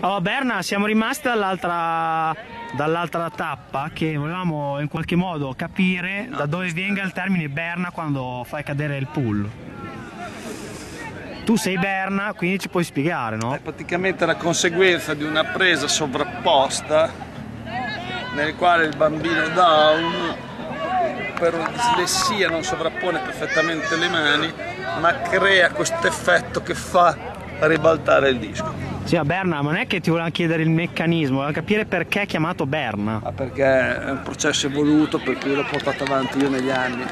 Oh, Berna, siamo rimasti dall'altra dall'altra tappa che volevamo in qualche modo capire da dove venga il termine Berna quando fai cadere il pull. Tu sei Berna, quindi ci puoi spiegare, no? È praticamente la conseguenza di una presa sovrapposta nel quale il bambino down per dislessia non sovrappone perfettamente le mani ma crea questo effetto che fa ribaltare il disco. Sì, a Berna, ma non è che ti voleva chiedere il meccanismo, voleva capire perché è chiamato Berna. Ma perché è un processo evoluto per cui l'ho portato avanti io negli anni.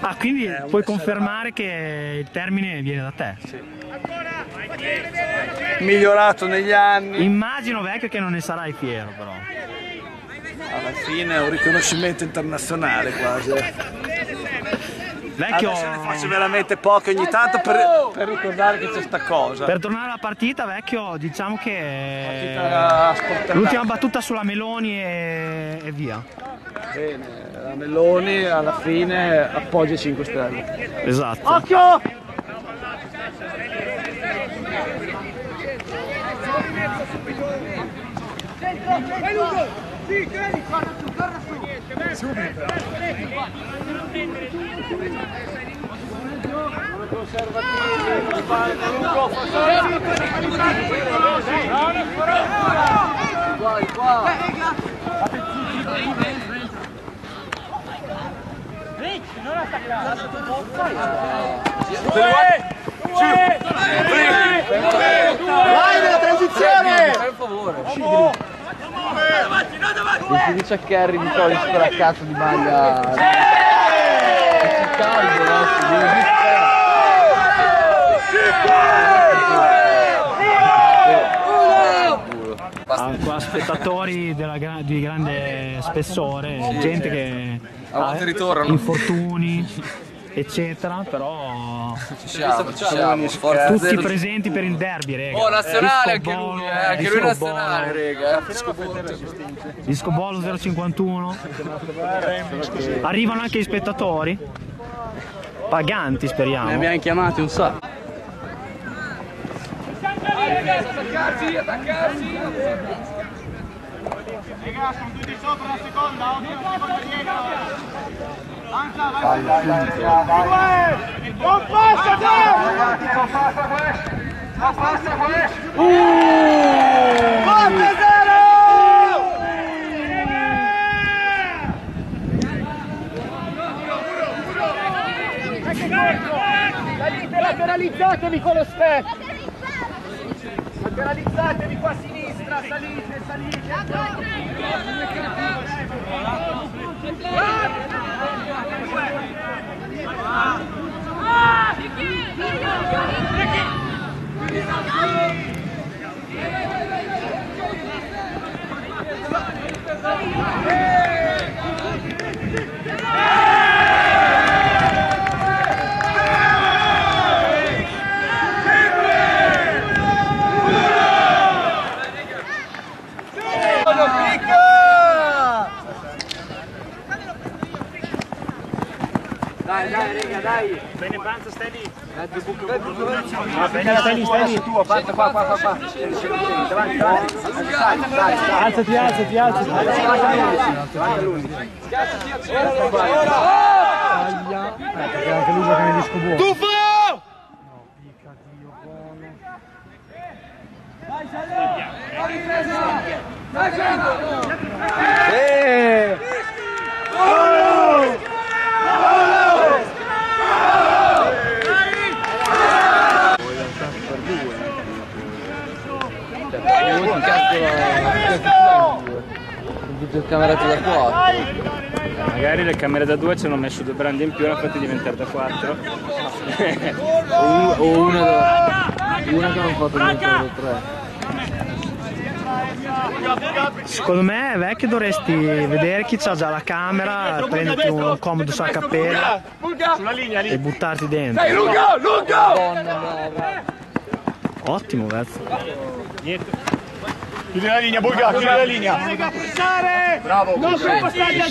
Ah, quindi puoi confermare che il termine viene da te? Sì. Migliorato negli anni. Immagino vecchio che non ne sarai fiero però. Alla fine è un riconoscimento internazionale quasi. Vecchio... Adesso ne faccio veramente poche ogni tanto per, per ricordare che c'è sta cosa. Per tornare alla partita, vecchio, diciamo che l'ultima battuta sulla Meloni e, e via. Bene, la Meloni alla fine appoggia 5 Stelle. Esatto. Occhio! Sì, credi, corra su, corra su! Subito! Conservativi, Qua, qua! Rich, non attaccare! Vai nella transizione! Per favore. Non si dice a Kerry di solito per la cazzo di maglia. C'è caldo, no? Si deve qua spettatori della gra- di grande spessore, gente che A volte ritornano. infortuni, eccetera, però Ci siamo, ci siamo. Forza tutti zero. presenti per il derby, rega. Oh, nazionale anche Disco lui, Bolo, eh, anche Disco lui nazionale, Bolo, rega. Disco Bolo 051. Arrivano anche gli spettatori. Paganti, Ne speriamo. abbiamo chiamati un sacco. Raga, sono tutti sopra la seconda, occhio la seconda dietro! Avanza, vai, vai, vai, vai! Non passa, Ragazzi, non passa questo! Non passa questo! Forte zero! Lateralizzatevi con lo step! Lateralizzatevi qua a sinistra, salite, salite! Dai, stai lì, stai lì! Qua, qua, qua, qua! Davanti, davanti! Alzati, alzati, alzati! Davanti all'11! Ora! Perché anche lui gioca nel disco buono! Tuffo! Eh! Un cazzo un videocamerato da 4. Magari 2 ci hanno messo due brandi in più e hanno fatti diventare da 4. O, o una da. Una che non fatto diventare da 3. Secondo me, vecchio, dovresti vedere chi c'ha già la camera, prenderti un comodo sulla cappella e buttarti dentro. Lunga! Madonna brava. Ottimo, vecchio. Chiudi la linea, Bulga, chiudi la linea! Bravo! Non sottostagli al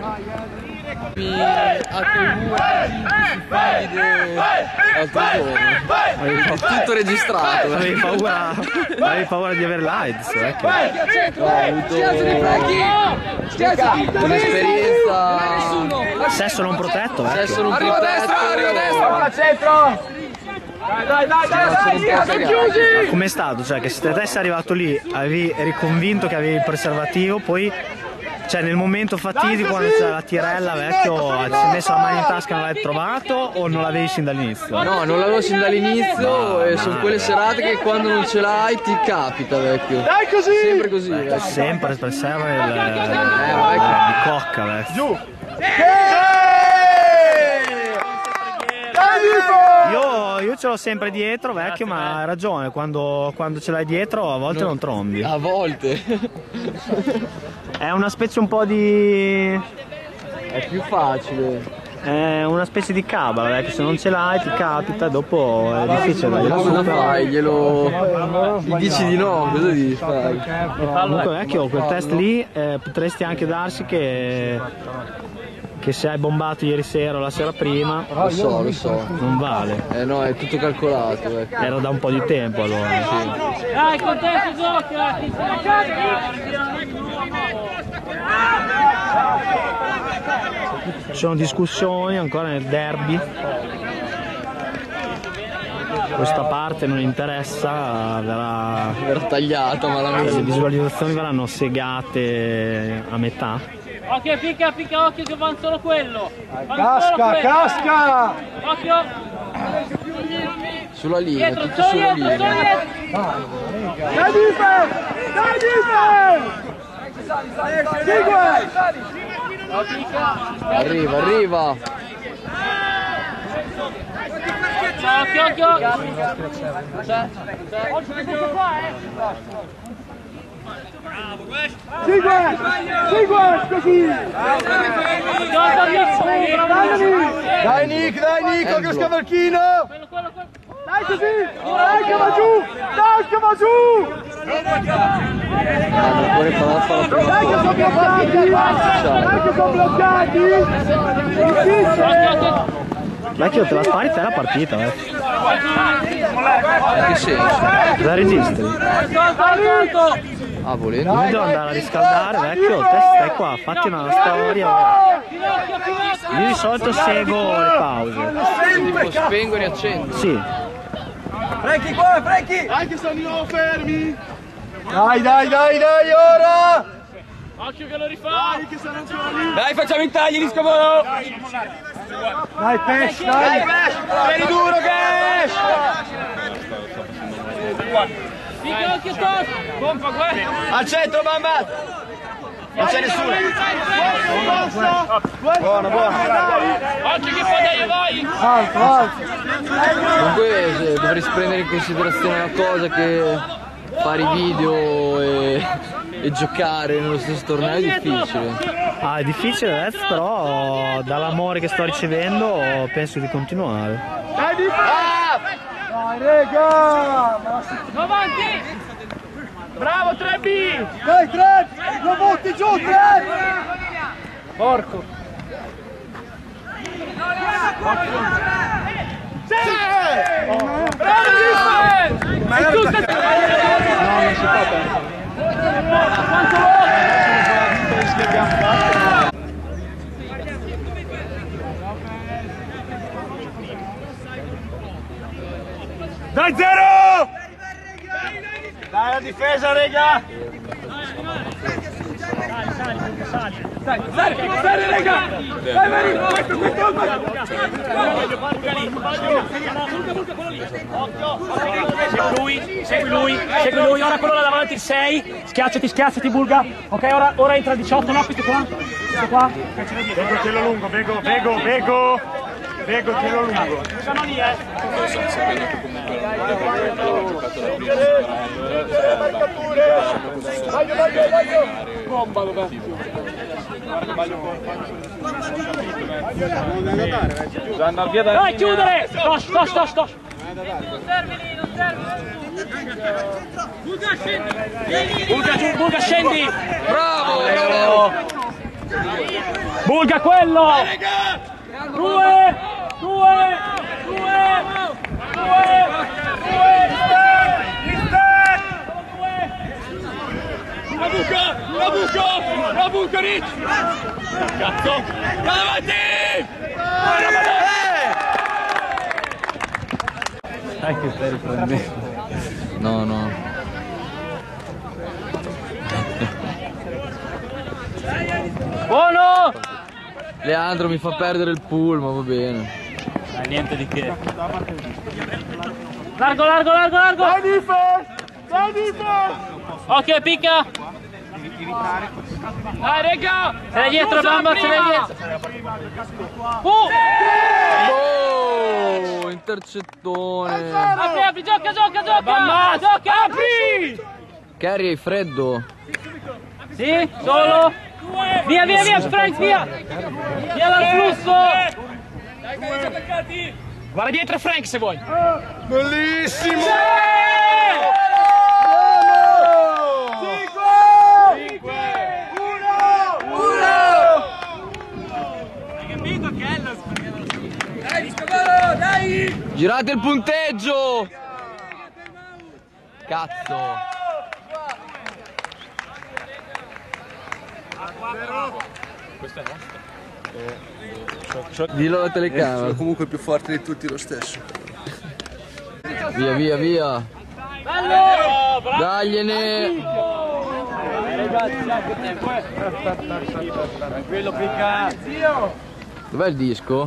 Mi si fa video l'altro giorno. È tutto registrato. eh. Avevi paura, avevi paura di avere l'AIDS, eh? No, ho avuto un'esperienza Sesso non protetto, eh? sesso non protetto. Al centro! Dai, dai, dai, dai, dai, sono chiusi! Com'è stato? Cioè, che se te sei arrivato lì, avevi, eri convinto che avevi il preservativo, poi, cioè, nel momento fatidico, quando c'era la tirella, vecchio, ti sei messo la mano in tasca e non l'hai trovato o non l'avevi sin dall'inizio? No, non l'avevo sin dall'inizio e sono quelle serate che quando non ce l'hai ti capita, vecchio. Dai così! Sempre così, vecchio. Sempre per serve il, vecchio. di cocca, vecchio. Io, io ce l'ho sempre dietro, vecchio, ma hai ragione, quando, quando ce l'hai dietro a volte non trombi. A volte. È una specie un po' di... È più facile. È una specie di cabala, vecchio, se non ce l'hai ti capita, dopo è difficile da Cosa fai? Glielo. Gli dici di no, cosa devi fare? Comunque vecchio, quel test lì eh, potresti anche darsi che, che se hai bombato ieri sera o la sera prima Lo so, lo so. non vale. Eh no, è tutto calcolato, vecchio. Era da un po' di tempo allora. Dai, con te si gioca! Ci sono discussioni ancora nel derby. Questa parte non interessa, verrà, Era tagliata le malamente. visualizzazioni verranno segate a metà. Occhio, picca, picca, occhio che vanno solo quello! Solo Casca, quello. casca! Occhio! Sulla linea, Dietro, tutto solo sulla dietro, solo linea. dietro! Dai difesa! Dai difesa! Segue! Arriva, arriva. Occhio, occhio! Segue! Segue! Così! Occhio, occhio! Dai Nick, dai Nick, occhio Angelo. scavalchino! Quello, quello, quello! Dai così! Dai che va giù! Dai che va giù! La Dai che sono bloccati! Dai che sono bloccati! Difficile! Vecchio, te la spari te la partita. In che senso? Cosa registri? Ah, volendo? Io devo andare a riscaldare, vecchio, te stai qua, fatti una storia. Io di solito seguo le pause. Tipo spengo e riaccendo. Sì, Franchi qua, Franchi! Dai che sono di nuovo fermi! Dai, dai, dai, dai, ora! Occhio che lo rifà! Dai che sono ancora lì! Dai, facciamo i tagli di scavolo! Dai, Pesh, dai! Vieni duro, Cash! Picca, occhio, stop! Pompa, guarda! Al centro, mamma! Non c'è nessuno! Buono, buono! Occhio che poi dai, vai! Alto, alto! Comunque se dovresti prendere in considerazione una cosa che fare i video e, e giocare nello stesso torneo è difficile. ah, è difficile adesso, però dall'amore che sto ricevendo penso di continuare. Dai, di Dai, rega! Avanti! Bravo, 3B! Dai, tre! Lo butti giù, tre! Porco! Bravo, Giuseppe! È tutta... No, non si può perdere. Dai, zero! Dai, la difesa, rega! Dai, dai, dai, rega! Dai, Mari! Questo, questo, Segui lui, segui lui, segui lui, ora quello là davanti il 6, schiacciati, schiacciati Bulga, ok ora, ora entra il 18, no questo qua, questo qua, Vengo, cielo lungo, vengo, vengo, vengo! Prego, tiro lungo. Sono lì, eh. sapendo che comunque l'aveva giocato la prima settimana bomba dov'è? Gianna via da Dai, chiudere! Tosh, tosh, tosh, tosh. Bulga giù, Bulga scendi! Bravo! Bulga quello! Due! Due! Due! Due! La buca! La buca! La buca, Rich! Cazzo! Va davanti! No, no. Buono! Leandro mi fa perdere il pool, ma va bene. Niente di che. Largo, largo, largo, largo! Dai difesa! Dai difesa! Occhio, picca! Dai, regga! Se l'è dietro, bamba, se l'è dietro! Uh! Oh, intercettone. Apri, apri, gioca, gioca, gioca! Bamba, gioca, apri! Carry hai freddo? Sì, solo! Via, via, via, Frank, via! Via dal flusso! Guarda dietro Frank se vuoi! Bellissimo! Girate il punteggio! Cazzo! Dillo alla telecamera. comunque più forte di tutti lo stesso. Via, via, via. Dagliene. Tranquillo, picca! Dov'è il disco?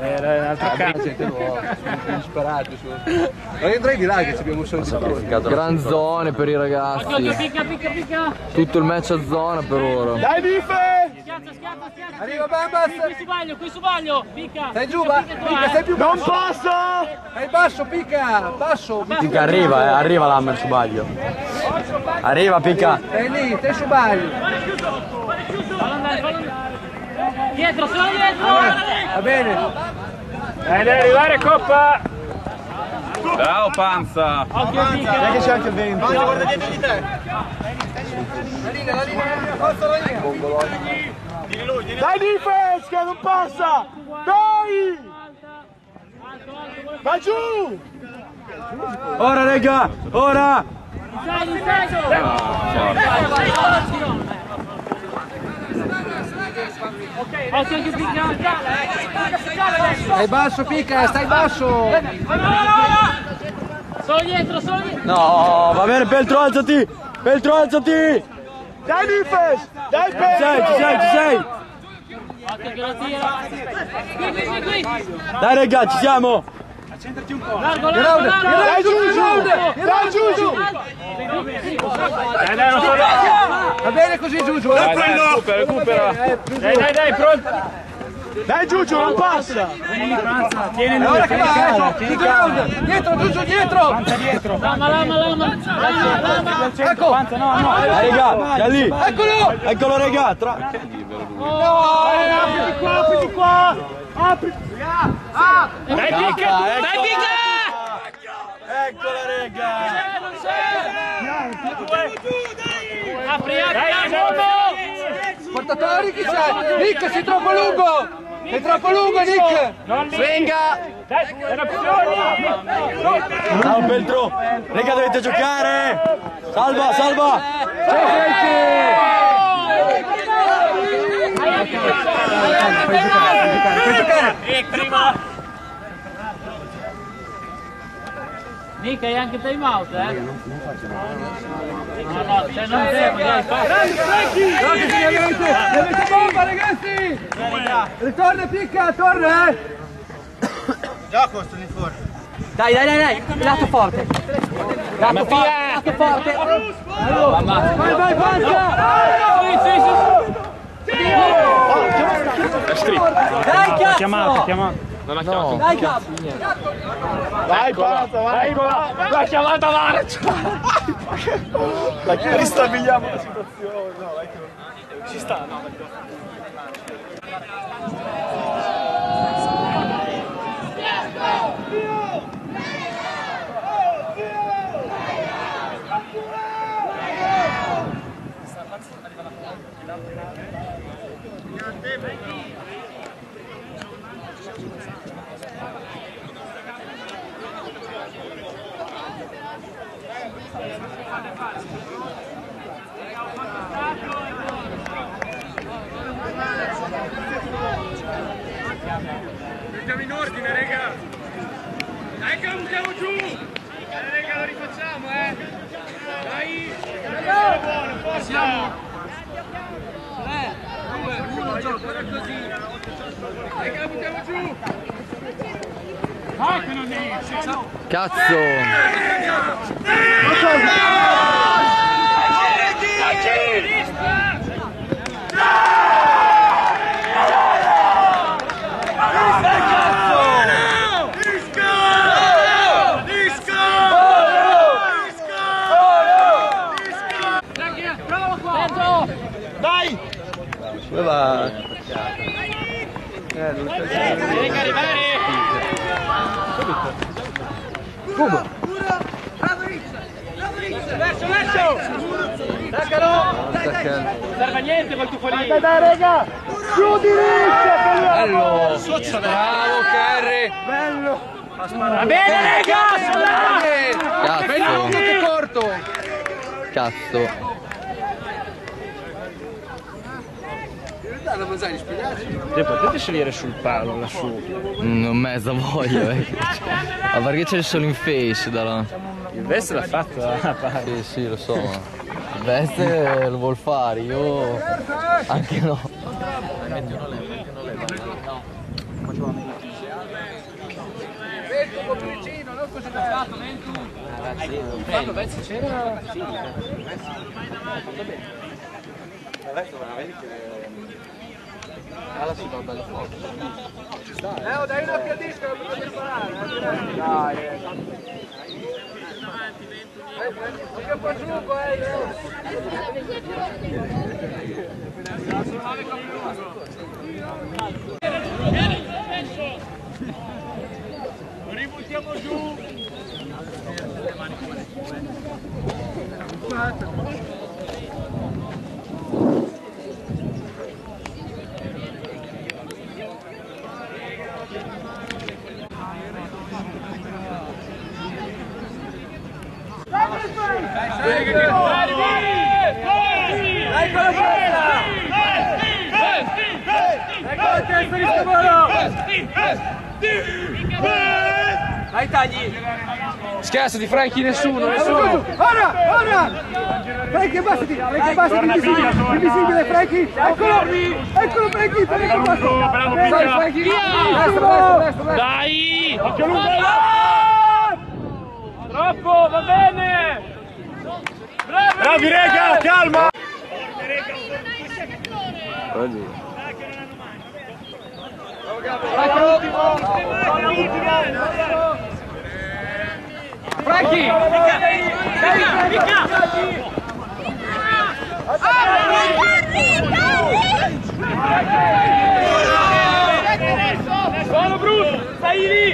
Era un'altra casa. Ma andrai di là che abbiamo un solo Gran zone per i ragazzi. picca, picca, picca! Tutto il match a zona per ora. Dai difesa! Schiazza, schiazza, schiazza! Arriva Bambas! Qui su baglio, qui su baglio! Picca! Stai giù, va! Picca, Picca, eh. stai più Non basso! passa! Stai basso, picca! Basso! Picca arriva, eh, arriva l'hammer su baglio. Arriva, picca. Stai lì, stai su baglio! Fallo andare, fallo andare! Dietro, solo dietro! Va bene! Dai, deve arrivare Coppa! Bravo Panza! Occhio, picca! Dai che c'è anche il vento! Guarda dietro di te! La linea, la linea! Forza la linea! Dai difesa che non passa! Dai! Va giù! Ora, regà, ora. Sai, non Occhio, occhio, picca! Stai basso, picca! Stai basso! Solo dietro, solo dietro! No, va bene, Peltro, alzati. Peltro, alzati. Dai difesa! Dai Ci sei, ci sei, ci sei. Dai, regà, ci siamo. Largo, largo, largo! Dai giù giù! Dai giù giù! Dai, dai, non so Va bene così, Giugiu! Dai, recupera, recupera! Dai dai dai pronto! Dai giù non passa! E ora che va, eh! Kick round! Dietro, Giugiu, dietro! Lama, lama, lama! Lama, lama! Ecco! Dai, regà, da lì. Eccolo! Eccolo, regà. Tra... Apriti qua, apriti qua! Apri! Dai, picca! Dai, picca! Eccola, regà. Apri, apri, apri! Portatori chi c'è? Nick, sei troppo lungo! Sei troppo lungo, Nick! Svenga. Ciao, Peltro. Regà, dovete giocare. Salva, salva. Ciao, giocare, fai giocare! Mica hai anche time out, eh? No, no, cioè non fermo, dai, fai! No, che si avete! Avete bomba, ragazzi! Ritorna, picca, torna, eh! Dai, dai, dai, dai. Lato forte. Lato forte. Lato forte. Vai, vai, passa! Dai, cazzo. Chiamato, chiamato. Non ha No. Dai, capo. Vai, pazza, vai. Eccola, l'ha chiamata Marcia! Ristabiliamo la situazione. No, dai, ci sta, no, dai. Mettiamo in ordine, raga! Dai che lo buttiamo giù! Dai, raga, lo rifacciamo, eh! Dai! Dai, forza! 3, 2, 1, gioco, guarda così! Dai buttiamo giù! Dai che non esce! Cazzo! Verso, verso! Staccalo! Serve a niente quel tuffo lì! Dai, dai, raga! Giù di riccia! Bello! Bravo Kerry! Va bene, raga! Cazzo! Corto! Cazzo! Te potete scegliere sul palo lassù. Non ho mezza voglia, vecchio. Ma perché c'è il solo in face da là? Il vest l'ha fatto palo. Sì, sì, lo so, il veste lo vuol fare, io anche no. Leo, dai una piadisca, lo potete imparare. Dai, eh. Anche qua giù, poi. Lo ributtiamo giù! Dai con la testa! Dai con la testa di Scamolo! Dai tagli! Scherzo di Franchi nessuno, nessuno! Ora, ora! Franchi, abbassati! Franchi, abbassati! Invisibile, invisibile, Franchi! Eccolo! Eccolo, Franchi! Franchi, abbassati! Dai, Franchi! Destra, destra! Dai! Occhio lungo! Troppo, va bene! Bravi, rega, calma! Franchi! Dai, picca! Buono Bruce! Stai lì!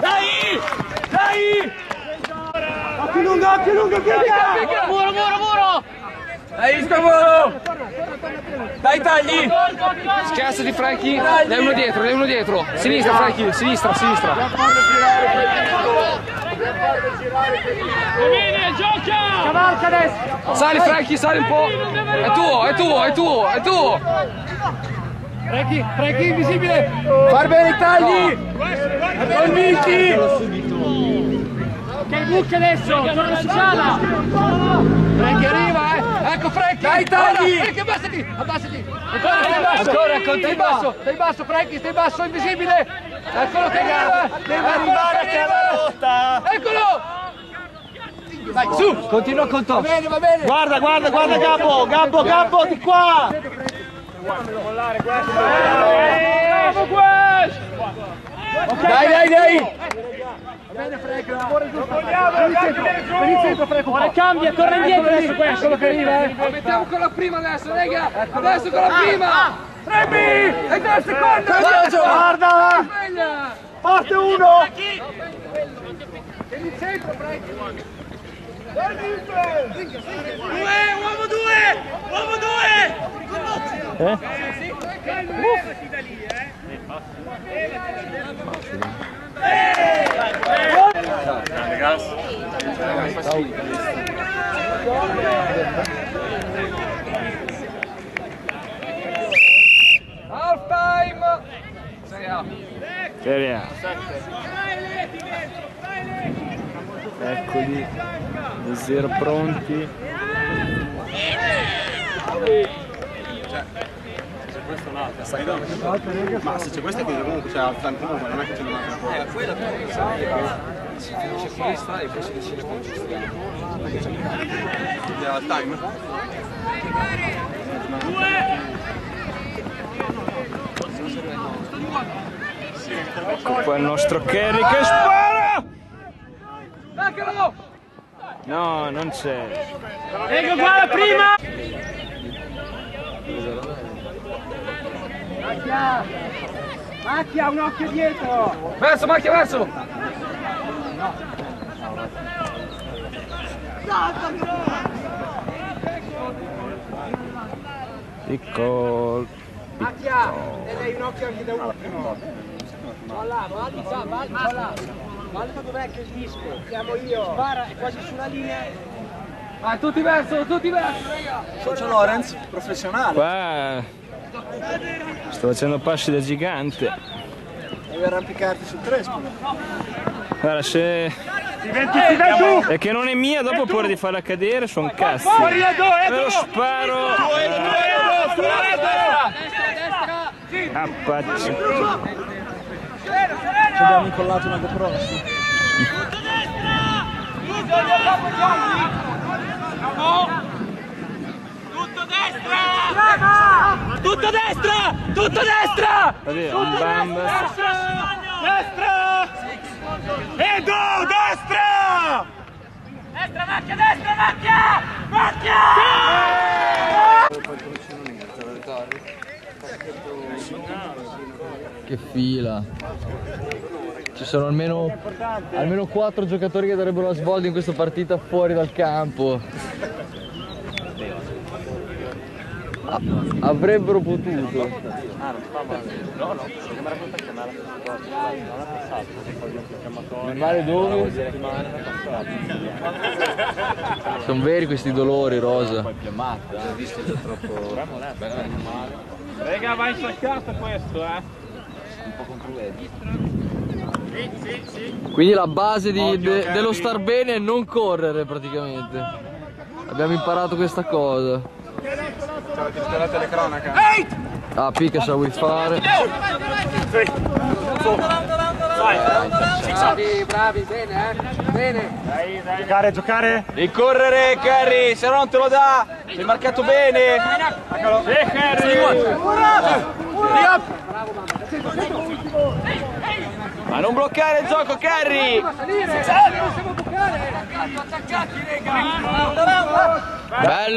Dai! Dai! Occhio lungo, occhio lungo, piega! Muro, muro, muro! Dai, Scamolo! Dai, tagli! Scherzo di Franchi, dai uno dietro, dai uno dietro. Sinistra Franchi, sinistra, sinistra. Bene, gioca! Cavalca destra! Sali Franchi, sali un po'. È tuo, è tuo, è tuo, è tuo. Franchi, Franchi, invisibile! Far bene i tagli! Convinti! Che il bucchio adesso! Torna in sala! Franchi arriva, eh! Ecco Franchi! Dai tagli! Franchi, abbassati! Abbassati! Ancora, stai basso! Ancora, stai basso! Stai basso, Franchi, stai basso, invisibile! Eccolo che arriva! Deve arrivare alla lotta! Eccolo! Dai, su! Continua con Va bene, va bene! Guarda, guarda, guarda Gabbo, Gabbo, Gabbo, di qua! Bravo Guas! Dai, dai, dai! Ora cambia, torna indietro adesso questo. Solo che arriva, eh. Mettiamo con la prima adesso, raga! Adesso con la prima! Trebi! E dal secondo! Guarda! Parte uno! In centro, Frank! Uomo due! Uomo due! Half time! Sei a. Serie A. Eccoli. Da zero pronti. Ma se c'è questa che comunque c'è al tanto non è che ce ne manca. Eh, quella si finisce questa e poi si decide come gestire. Al time? Ecco qua il nostro Kerry che spara! Daccalo! No, non c'è. Ecco qua la prima! Macchia! Macchia, un occhio dietro! Verso, macchia, verso! Piccolo. Macchia! E lei un occhio anche da ultimo! Voilà, valuta, valuta, valuta dov'è che il disco? Siamo io! Spara, è quasi sulla linea! Vai, tutti verso, tutti verso! Socio Lorenz, professionale. Qua sto facendo passi da gigante. Devi arrampicarti sul trespo. Guarda, se è che non è mia, dopo paura di farla cadere, sono cazzi. Me lo sparo. Appaccio. Ci abbiamo incollato una GoPro. Tutto destra! Tutto destra! Tutto destra! Un bamba. Destra! Edo, destra! Destra, macchia, destra, macchia! Macchia! Che fila. Ci sono almeno, almeno 4 giocatori che darebbero la svolta in questa partita fuori dal campo. Ah, avrebbero potuto. Il male dove? Sono veri questi dolori, Rosa. Raga, va insaccato questo, eh. Quindi la base di- de- dello star bene è non correre praticamente. Abbiamo imparato questa cosa. La telecronaca. Ah, picca se la vuoi fare. Bravi, bravi, bene, eh? Bene! Giocare, giocare. Devi correre, Kerry, se no non te lo dà. Sei marcato bene. Ma non bloccare il gioco, Kerry. Salire!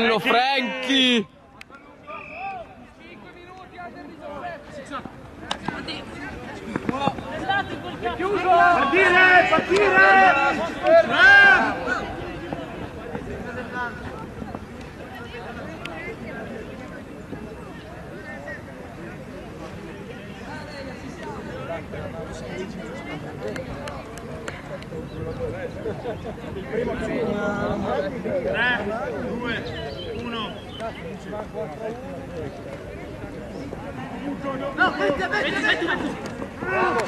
Non siamo bucare! Attaccati, raga! Bello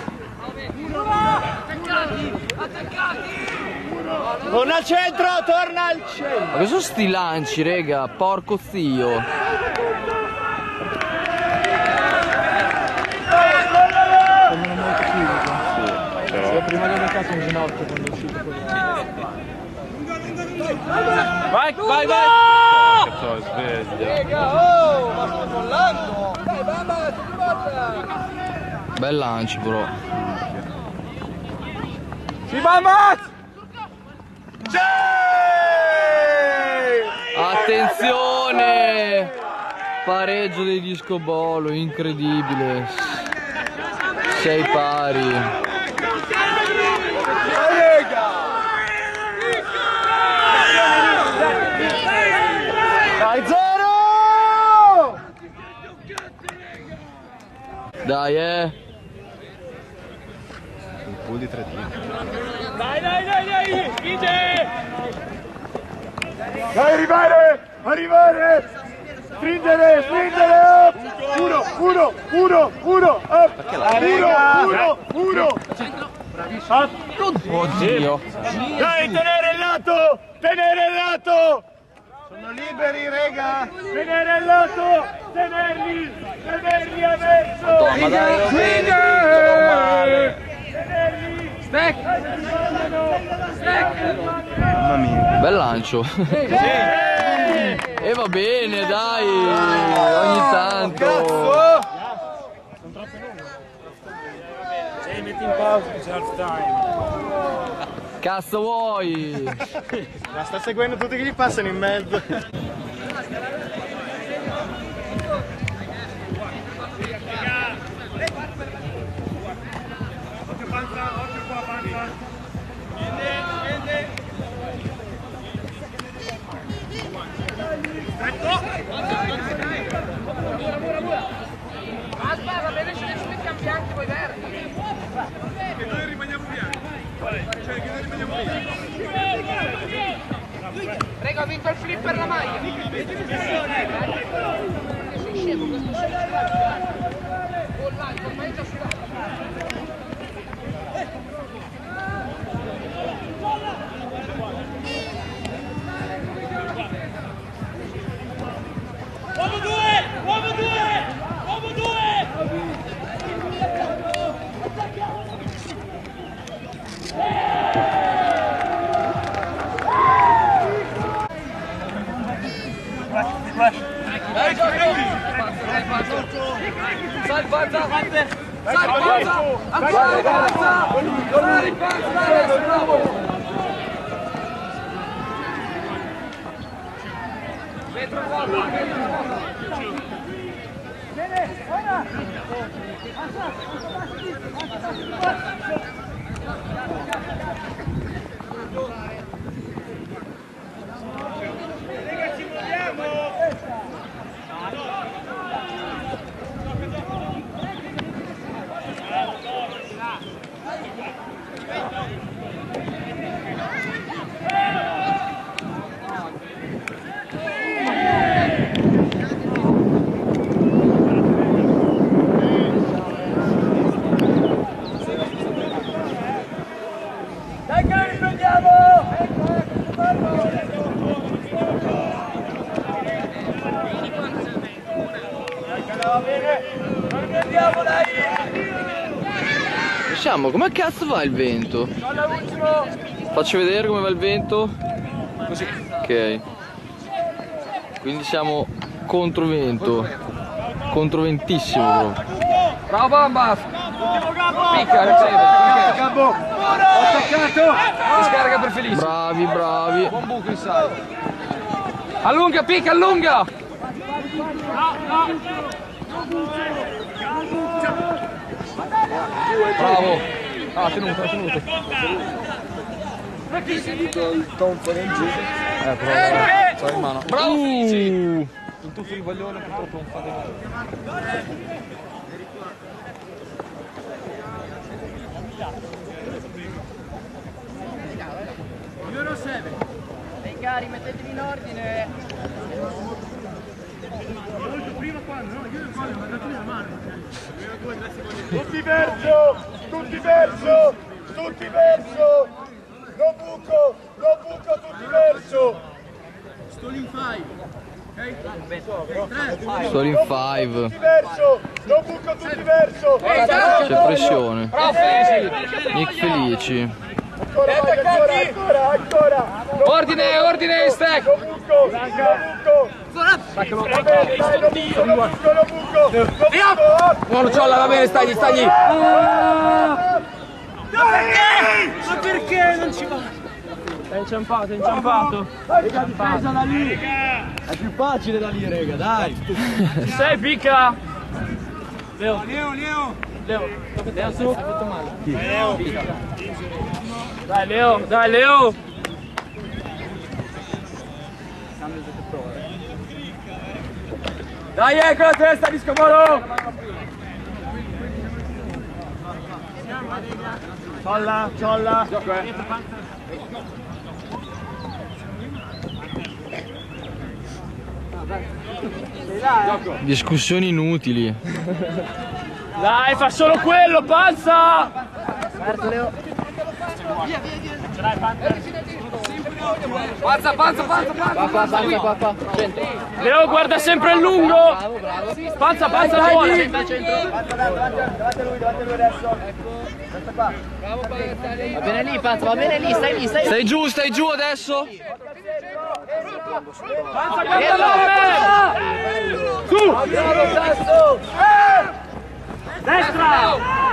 Torna al centro, torna al centro. Ma che sono sti lanci, rega? Porco zio! Prima di mercato un ginocchio quando è uscito Vai, vai, vai. so, sveglia. Raga, oh, ma sto mollando! Dai, tutti forza! Bel lancio però. Si va Max! Attenzione! Pareggio dei discobolo, incredibile. Sei pari. Dai, zero! Dai, eh. Dai, dai, dai, dai! Spinge! Dai, arrivare! Arrivare! Stringere, stringere! Up! Uno, uno, uno, uno! Up! Uno, uno, uno! Up! Oddio. Dai, tenere il lato! Tenere il lato! Sono liberi, rega! Tenere il lato! Tenerli! Tenerli a verso! Ma dai, va bene, Tenerli! Stack! Bel lancio. E va bene, dai. Ogni tanto. Sì, metti in pausa che c'è half time. Cazzo vuoi? La sta seguendo tutti che gli passano in mezzo. Ce ne mettiamo bianchi poi verdi. Prego, ha vinto il flip per la maglia. Sei scemo, questo sei Con l'alto, ormai è già. Diciamo, come cazzo va il vento? Faccio vedere come va il vento. Così. Ok. Quindi siamo controvento. Controventissimo proprio. Bravo Bambas! Picca, riceve! Gabbo! Ho toccato! Scarica per Felice! Bravi, bravi. Buon buco inside! Allunga, picca, allunga! Bravo! Ah, tenuto, ha tenuto. Il tonfo in giù. Eh, però, c'ho in mano. Bravo! Uh, Il tuffo di baglione purtroppo non fa Dai cari, mettetevi in ordine. Tutti verso! Tutti verso! Tutti verso! Non buco! Non buco, tutti verso! Solo in Tutti 5. verso! Non buco, tutti verso! C'è pressione. Nick Felici. Ancora, vai, ancora, ancora, Ordine, ordine, stack! buco! Non buco! Buono Ciolla, va bene, stagli, stagli. Ma perché non ci va? È inciampato, è inciampato. Difesa da lì. È più facile da lì, rega, dai. Sei, picca! Leo. Leo, Leo. Leo, Leo su. Dai Leo, dai Leo. Dai, ecco la testa di Scomoro. Ciolla, ciolla. Gioco, eh. Discussioni inutili. Dai, fa solo quello, panza! Panza, panza, panza, panza. Leo guarda sempre il lungo! Panza, panza, buona! Va bene lì, Panza, va bene lì, stai lì, stai lì. Stai giù, stai giù adesso? Panza, guarda Su! Destra!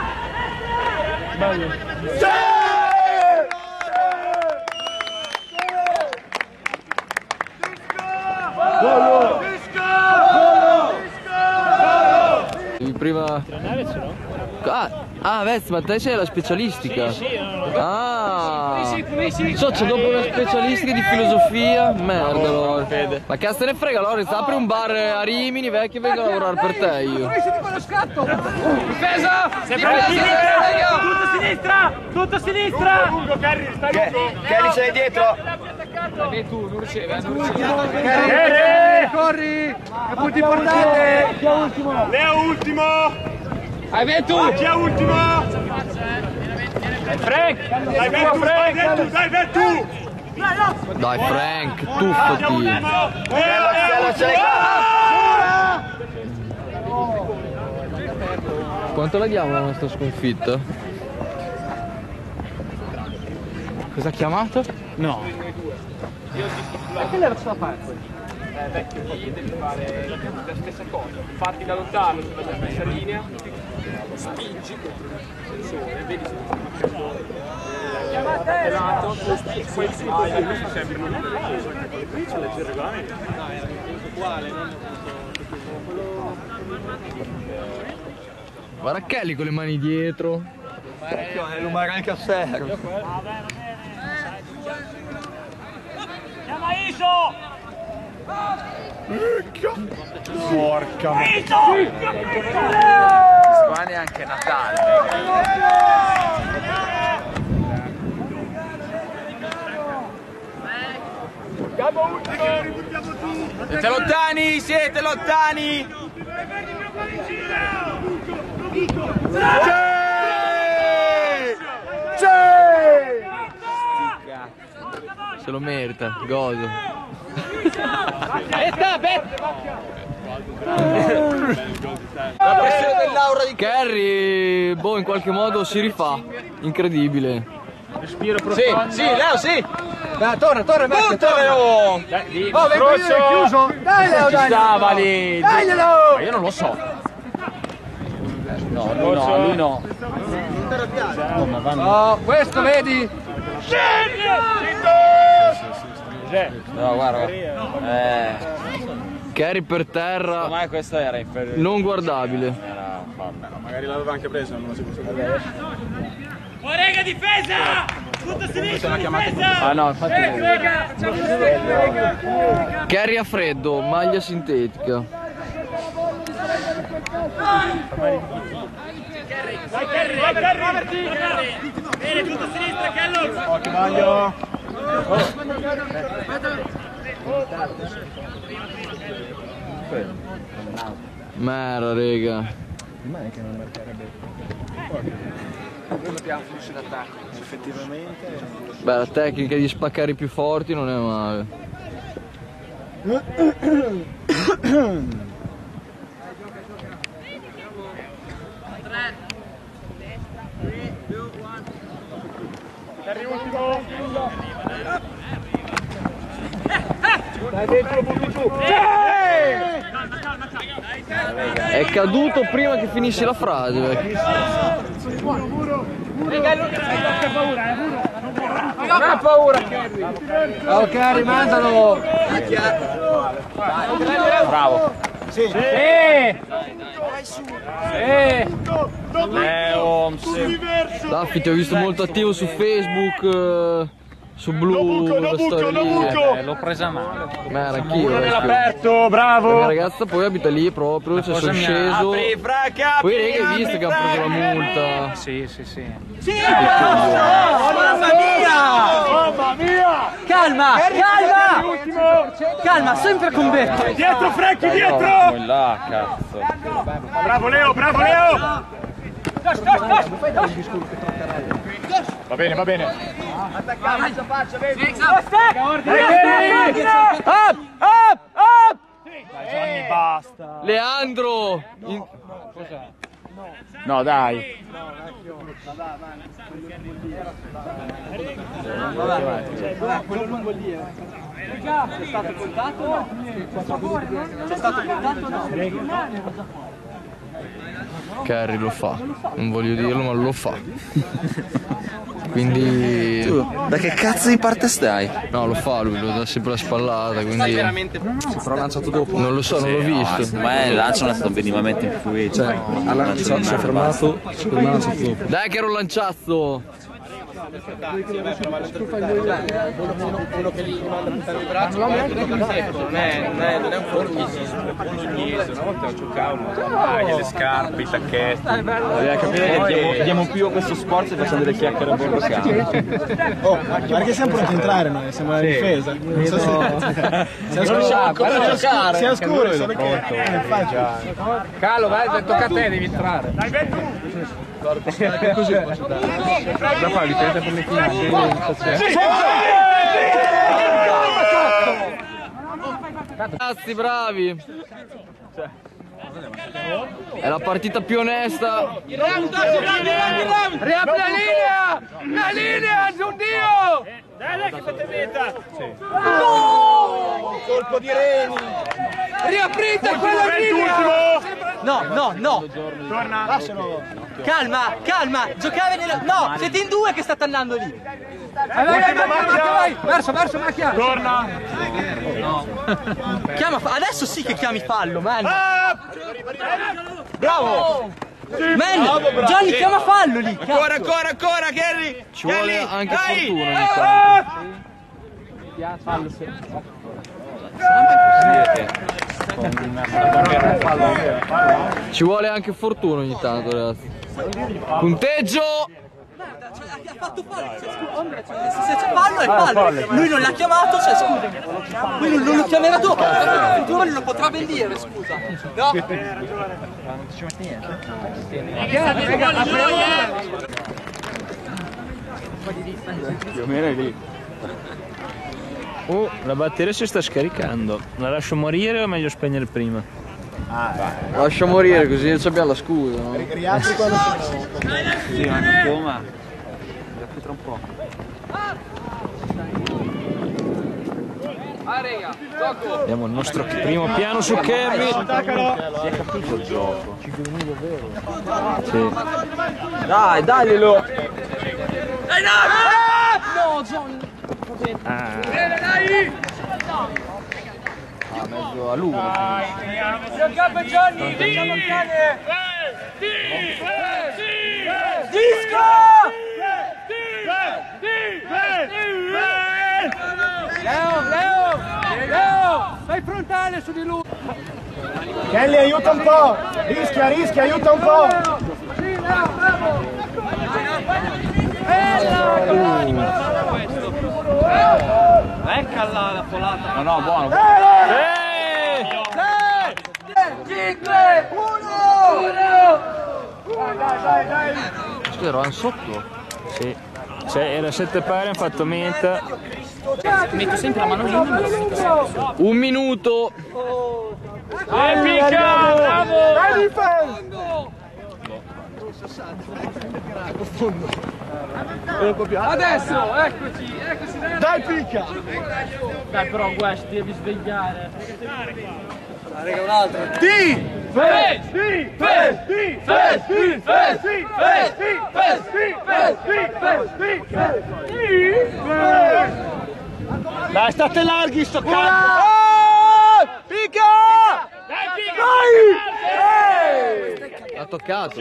Prima... Ah, ah Vez, ma te c'è la specialistica? Ah! Socio, dopo una specialistica di filosofia? Merda, allora. Ma che se ne frega, Lorenz, apri un bar a Rimini, vecchio, vengo a lavorare per te io. Difesa. Sempre a sinistra! Tutto a sinistra! Tutto a sinistra! Kelly sei dietro. Bene! Corri. Che punti importante. Chi è ultimo? Leo ultimo! Hai vinto. Chi è ultimo? Frank! Dai Ventu, dai Ventu, dai Ventu! Dai Frank, tuffati. Quanto la diamo la nostra sconfitta? Cosa ha chiamato? No. Eh, vecchio, lì devi fare la stessa cosa. Parti da lontano sulla stessa linea, spingi contro il sensore, vedi se ti fa il lato, e poi si vai sempre Qui c'è il regolamento. No, era uguale, non Guarda Kelly con le mani dietro. È l'umare anche a serra. Chiama Iso! Porca. Qua neanche Natale. Siete lontani, siete lontani! Se lo merita, godo. La pressione dell'aura di Kerry, boh, in qualche modo si rifà. Incredibile. Respiro Sì, profondo. sì, Leo, sì! Dai, torna, torna, Punta, Leo! Dai, lì, Oh, vengo io, è chiuso! Dai, Leo, Ci dai! stava lì. Daglielo! Ma io non lo so. No, lui no, lui no. Oh, questo vedi? No, guarda. Eh, Kerry per terra, ormai questo era inferiore. non guardabile. Era folle. Magari l'aveva anche preso, non lo si può sapere. Oh, rega, difesa! Tutto a sinistra, difesa! Ah no, infatti. Rega, facciamo rega! Kerry a freddo, maglia sintetica. Vai, Kerry, vai, Kerry! Bene, tutto a sinistra, Kellogg! Occhio Maglio. Mera, rega. Effettivamente. Beh, la tecnica di spaccare i più forti non è male. Kerry ultimo. Dai, dentro, butti giù! Eh, È caduto prima che finisce la frase. vecchio. Non ha paura, Kerry. Oh, Kerry, mandalo. Bravo. Sì. Sì. Leo, sì. Daffi ti ho visto molto attivo su Facebook, eh, su Blue, quelle storie lì. Eh, l'ho presa male. Ma era anch'io. Uno nell'aperto, La mia bravo. ragazza poi abita lì proprio, cioè sono ha- sceso. Apri, fracca, Poi raga hai visto che hanno preso la multa. Sì, sì, sì. Mamma mia! Mamma mia! Calma, calma! Calma, sempre con Betto. Dietro, Frecchi, dietro! là, cazzo. Bravo Leo, bravo Leo! Va bene, va bene. Up, up, up! Dai Johnny, basta. Leandro! in- No, dai. C'è stato contatto o no? C'è stato contatto o no? Carry lo fa, non voglio dirlo ma lo fa. Quindi... Da che cazzo di parte stai? No, lo fa lui, lo dà sempre la spallata, quindi... Si però lanciato dopo. Non lo so, non l'ho visto. Ma il lancio non è stato minimamente influito. Cioè, alla, si è fermato, dopo. Dai che ero lanciazzo! Quello che gli manda a puntare il braccio, non è, non è, non è un fortissimo, è bolognese, una volta lo giocavamo, le scarpe, i tacchetti. Bisogna che diamo, più a questo sport se facciamo delle chiacchiere a bordo campo. Oh, perché siamo pronti a entrare noi? Siamo alla difesa. Non so se... Siamo scuri, guarda siamo scuri, che... Eh, infatti. Calo, vai, tocca a te, devi entrare. Così posso dare. Da qua, dipende per le finali. Ragazzi, bravi! È la partita più onesta. Riapri la linea! La linea, un dio! Dai, dai, che fate meta! Colpo di Reni. Riaprite quella linea! No, no, no. Torna! Lascialo. Calma, calma. Giocare nella... No, siete in due che state andando lì. Vai, vai, vai, vai, vai, vai! Verso, verso, macchia! Torna! Chiama... Adesso sì che chiami fallo, man. Bravo! Man, Johnny chiama fallo lì. Ancora, ancora, ancora, Kerry! Ci vuole anche dai! fortuna ogni tanto. Ci vuole anche fortuna ogni tanto, ragazzi. Punteggio! Ha fatto fallo, cioè, scusa, cioè, se c'è fallo è fallo. Lui non l'ha chiamato, cioè scusa. Lui non, non lo chiamerà dopo. Il futuro non lo potrà ben dire, scusa. No. Più o meno è lì. Oh, la batteria si sta scaricando. La lascio morire o è meglio spegnere prima? Lascia morire così abbiamo la scusa. no? Riapri quando Sì, ma un po', ma... Riapri tra un po'. Abbiamo il nostro primo piano su Kerry. Si è capito il gioco. Sì. Dai, dai, lo. mezzo a lungo. Gioca Johnny, vieni! Disco! Leo, Leo! Leo! Fai frontale su di lui! Kelly aiuta un po'. Rischia, rischia, aiuta un po'. Sì, Leo, bravo! No, no, buono. Cinque! Uno! Scusa, eravamo sotto? Sì. Cioè, era 7 pari, hanno fatto meta. Metto sempre la mano lì. Un minuto! Eh, picca! Bravo! Adesso, eccoci, eccoci! Dai, picca. Dai però, Guash, devi svegliare. Di! Dai, state larghi sto cazzo! Picca! Ha toccato.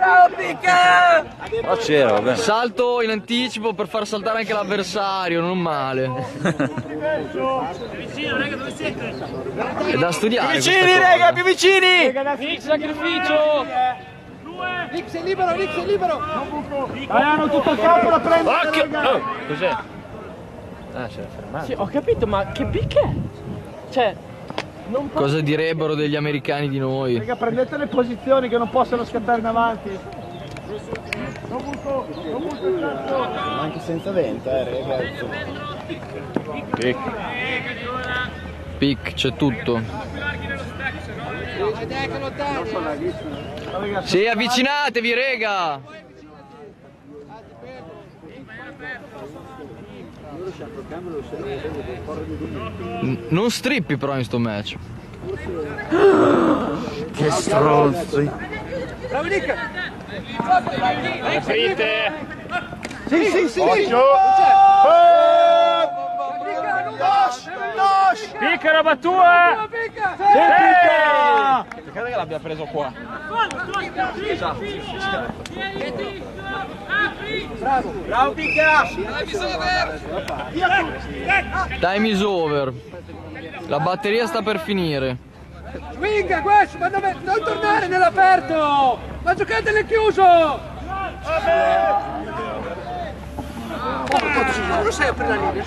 Bravo Picca! Ma c'era, vabbè. Salto in anticipo per far saltare anche l'avversario, non male. È da studiare. questa Vicini, raga, più vicini! Nick, sacrificio! Nick sei libero, Nick sei libero! Dai, hanno tutto il campo da prendere! Occhio! raga. Oh, cos'è? Ah, c'era fermato. Sì, ho capito, ma che picche? Cioè. Cosa direbbero degli americani di noi? Raga, prendete le posizioni che non possono scattare in avanti. Anche senza vento, eh, ragazzi. Pic, c'è tutto. Sì, avvicinatevi, rega! Non strippi però in sto match. Che stronzi. Bravo Nick! Aprite! Sì, sì, sì! Picca roba tua! Credo che l'abbia preso qua. Bravo Picca! Time is over. La batteria sta per finire. Swing, questo, ma dove? Non tornare nell'aperto! Ma giocate nel chiuso! Non sei per la linea,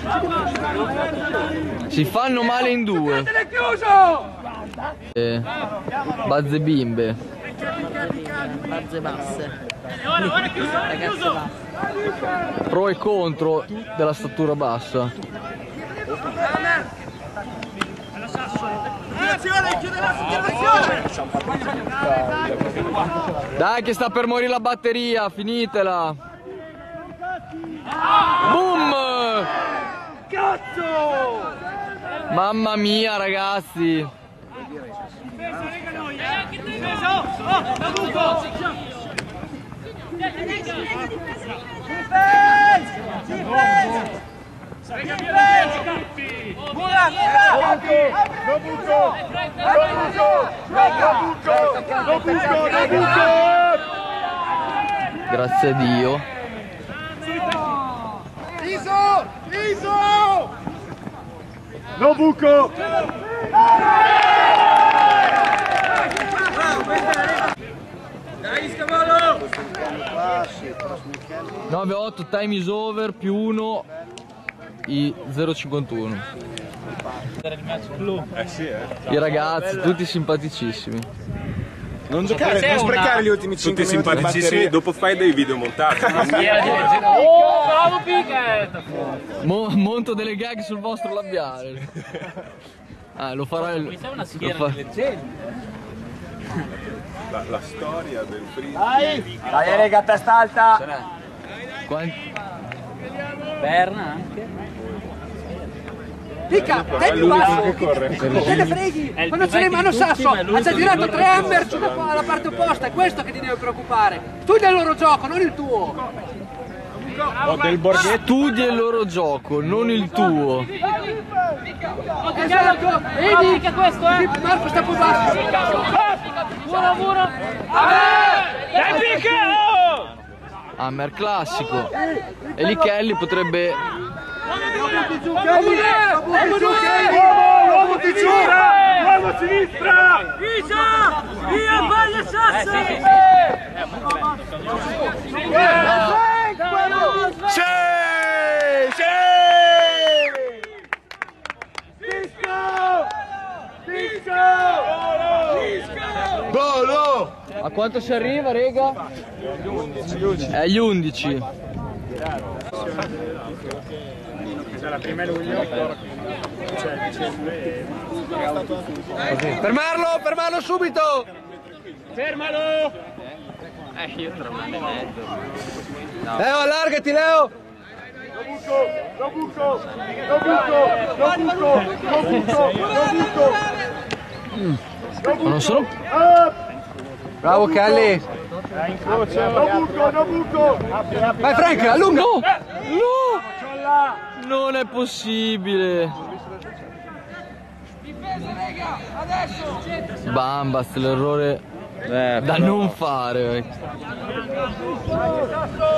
Si fanno male in due. giocate nel chiuso! Eh, bazze bimbe. Bazze basse. Pro e contro della statura bassa. Dai che sta per morire la batteria, finitela. Boom! Mamma mia ragazzi. Grazie a Dio. Iso! Iso! Nobuco! 9-8 time is over più 1 i 0,51. I ragazzi, tutti simpaticissimi. Non giocare, non sprecare gli ultimi 5 Tutti minuti di simpaticissimi, batteria. dopo fai dei video montati. Oh, bravo Picca! Mo- monto delle gag sul vostro labiale. Ah, lo farà il... lo fa- La, la storia del primo. Dai! Dai rega, testa alta! Berna anche. Picca, dai più basso! Te ne freghi! Quando c'è in mano Sasso, ha già girato tre hammer sulla alla parte opposta, è questo che ti deve preoccupare! Studia il loro gioco, non il tuo! Ho del borghetto. Studia il loro gioco, non il tuo. Esatto! Vedi? che questo è? Marco sta più basso! Buon lavoro! Dai Picca! Hammer classico. E lì Kelly potrebbe... Uomo due! Uomo di giura! Uomo a sinistra! Via, Valle Sassi! Sì! Sì! Disco! Disco! Bolo! A quanto si arriva, rega? È agli 11. Fermarlo, fermarlo subito! Fermalo! Leo, allargati Leo! Nobuco! Nobuco! Nobuco! Nobuco! Nobuco! Nobuco! Ma non sono... Bravo Kelly. Vai Frank, a lungo. No! No! Non è possibile! Bambas, l'errore da non fare.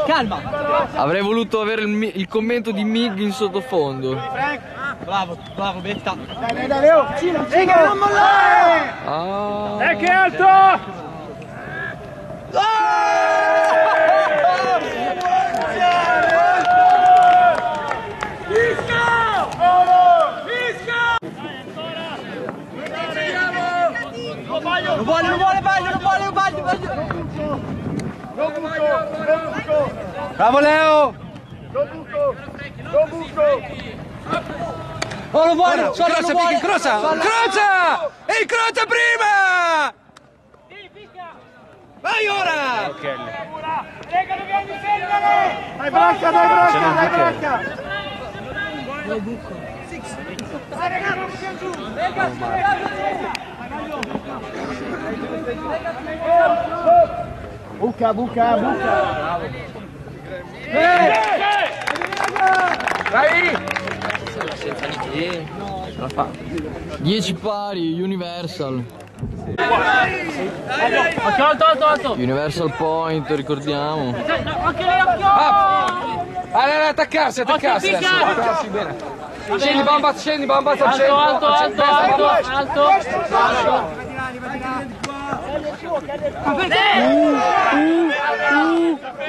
Calma. Avrei voluto avere il, il commento di Mig in sottofondo. Bravo, bravo Betta. Dai, dai, Leo. Vicino, vicino. non mollare. Ah. E che alto! Lo vuole, lo vuole, Baglio, lo vuole, Baglio, Baglio. Bravo Leo. Oh, lo vuole, solo lo vuole. Incrocia, incrocia! E incrocia prima! Vai ora! Lega, dobbiamo difendere! Dai, bracca, dai, bracca, dai, bracca. Dai, raga, non siamo giù! Lega, Buca, buca, buca. Ce la fa. 10 pari, Universal. Occhio, alto, alto, alto! Universal Point, ricordiamo. Occhio lì, occhio! Allora, allora, attaccarsi, attaccarsi Occhio, adesso. Attaccarsi bene. Scendi, bamba, scendi, bamba, al Alto, alto, al alto, centro, alto, destra, alto!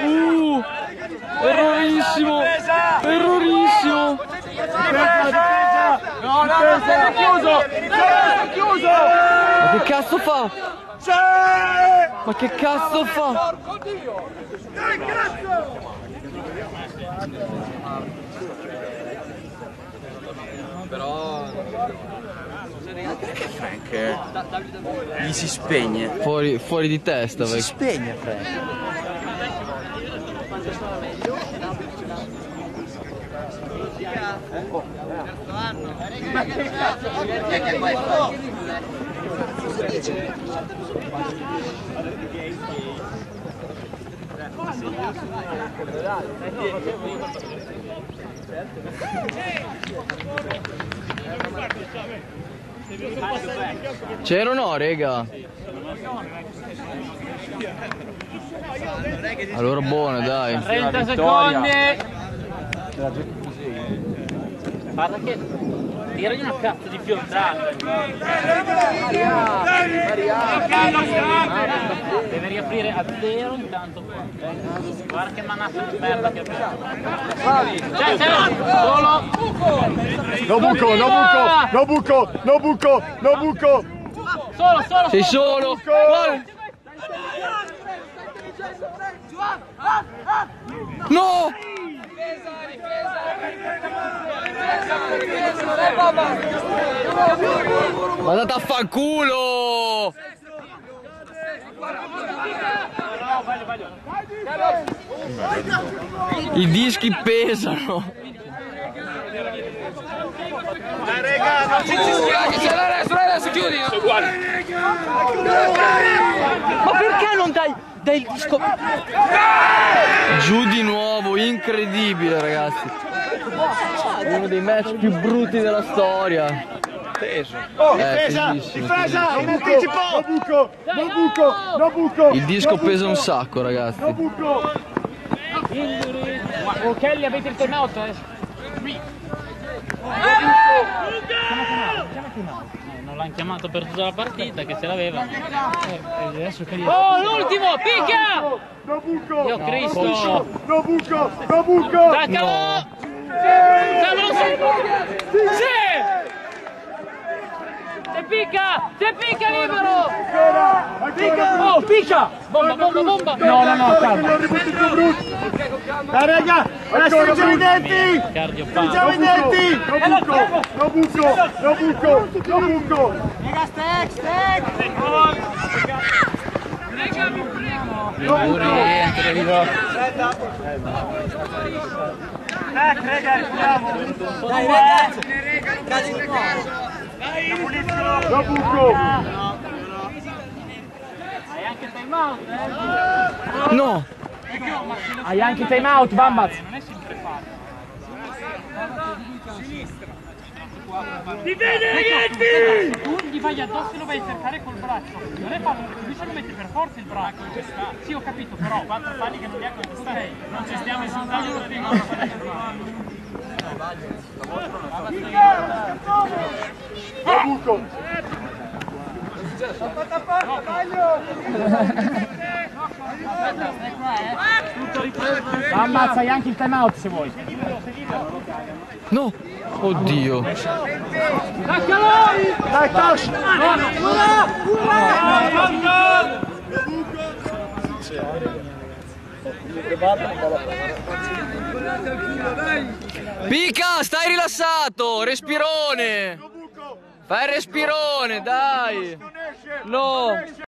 Uh, errorissimo! Errorissimo! No, no, no, sei chiuso. Sei chiuso. Ma che cazzo fa? Ma che cazzo fa? Frank gli si spegne. Fuori, fuori di testa, Si vai. spegne Frank. C'era o no, rega? Allora buona, dai. 30 secondi! Guarda che tiragli una cazzo di fiordata. Deve riaprire a zero intanto qua. Guarda che manazza di merda che abbiamo. Cioè, c'è solo. No buco, no buco, no buco, no buco, no buco. Solo, solo. Sei solo? Guarda. No! Ma andate a fanculo! I dischi pesano! C'è adesso, adesso chiudi. Ma perché non dai, il disco? Giù di nuovo, incredibile ragazzi! Uno dei match più brutti della storia! Oh, Eh, difesa, tesissimo, difesa, in anticipo. No buco, no buco, no buco. Il disco no pesa un sacco ragazzi! No buco. Oh Kelly avete il timeout eh? Eh, Non l'hanno chiamato per tutta la partita che se l'aveva. Oh l'ultimo, picchia! No buco. Dio Cristo! No buco, no buco. Staccalo! Staccalo! Sì! Se picca! Se picca libero! Ancora. Oh, picca! Bomba, bomba, bomba! No, no, no, calma. Dai, raga, stringiamo i denti. Stringiamo i denti. No buco, no buco, no buco, no buco. No buco. No! Hai anche i time out, Bambaz. Non è sempre facile. Difende ragazzi! Tu gli vai addosso e lo vai a cercare col braccio. Non è fallo perché lui se lo mette per forza il braccio. Sì, ho capito, però. Quattro falli che non li ha contestati. Non ci stiamo insultando Bambaz, hai anche il time out se vuoi. No! Oddio! Dai, Tosh! Pica, stai rilassato! Respirone! Fai respirone, dai! No!